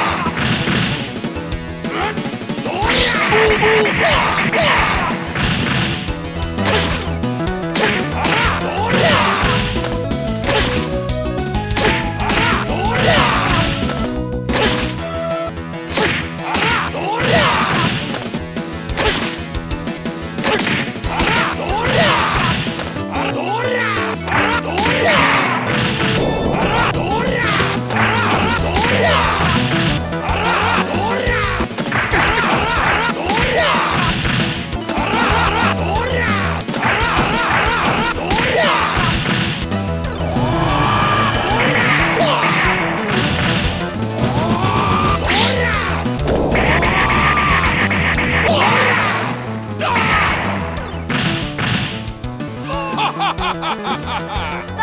ha Ha ha ha ha ha ha!